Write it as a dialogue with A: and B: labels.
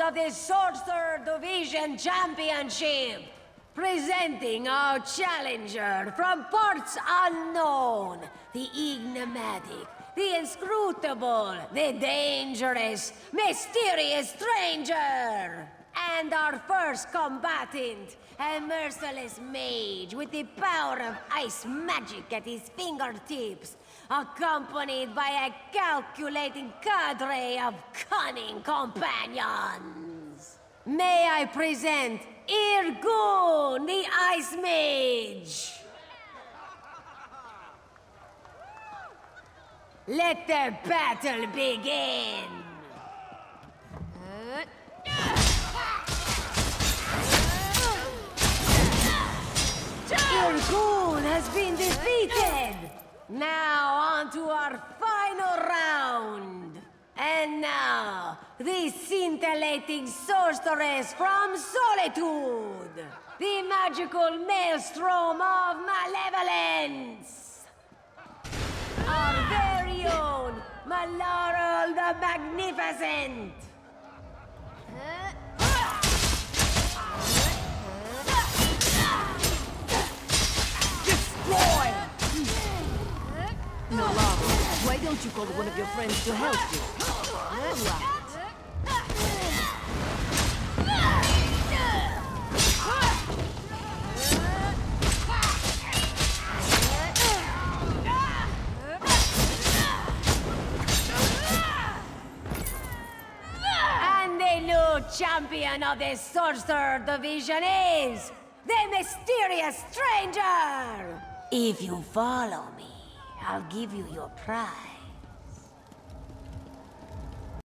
A: of the Sorcerer Division Championship. Presenting our challenger from parts unknown, the enigmatic, the inscrutable, the dangerous, mysterious stranger. And our first combatant, a merciless mage with the power of ice magic at his fingertips, accompanied by a calculating cadre of cunning companions. May I present Irgun, the Ice Mage! Let the battle begin! Has been defeated! Now on to our final round! And now, the scintillating sorceress from Solitude! The magical maelstrom of malevolence! Our very own Malaral the Magnificent!
B: Don't you call one of your friends to help you? Alright.
A: And the new champion of the Sorcerer Division is the mysterious stranger! If you follow me, I'll give you your prize.